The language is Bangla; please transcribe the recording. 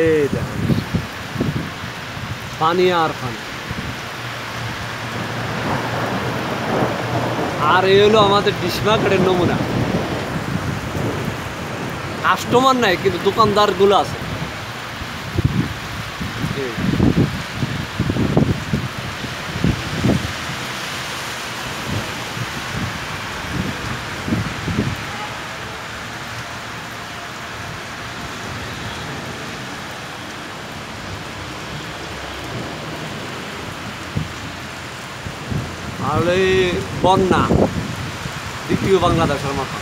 এই দেখেন পানি আর পানি। আর এই হলো আমাদের ডিসমার্কেটের নমুনা। কাস্টমার নাই, কিন্তু দোকানদারগুলো আছে আর এই বন্যা দ্বিতীয় বাংলাদেশের মতো।